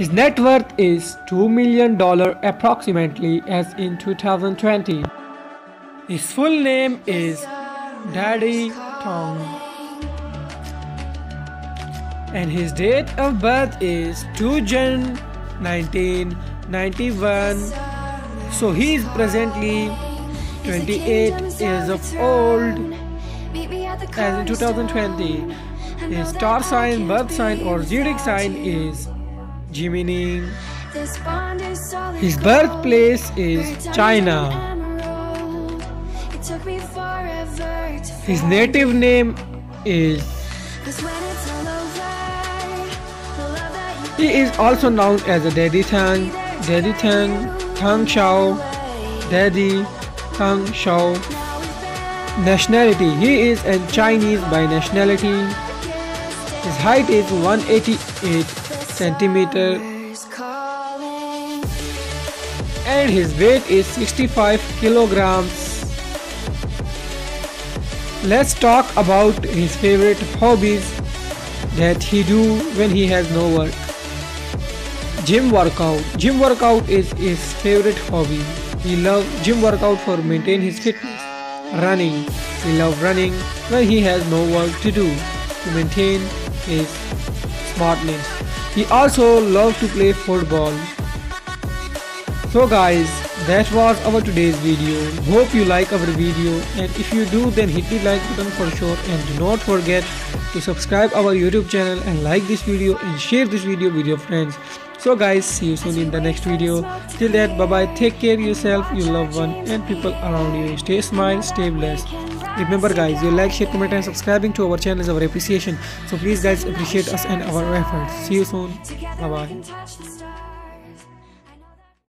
His net worth is $2 million approximately as in 2020. His full name is Daddy Tong. And his date of birth is 2 June 1991. So he is presently 28 years of old as in 2020. His star sign, birth sign or zodiac sign is Gemini. His birthplace is China. His native name is He is also known as a Daddi Tang, Daddi Tang, Tang Shao, Daddi Tang Shao. Nationality He is a Chinese by nationality. His height is 188 centimeter and his weight is 65 kilograms. Let's talk about his favorite hobbies that he do when he has no work. Gym workout. Gym workout is his favorite hobby. He loves gym workout for maintain his fitness. Running. He loves running when he has no work to do to maintain his smartness. He also loves to play football. So guys, that was our today's video. Hope you like our video and if you do then hit the like button for sure and do not forget to subscribe our YouTube channel and like this video and share this video with your friends. So guys, see you soon in the next video. Till that, bye bye. Take care yourself, your loved one and people around you. Stay smile, stay blessed. Remember guys, your like, share, comment and subscribing to our channel is our appreciation. So please guys appreciate us and our efforts. See you soon. Bye bye.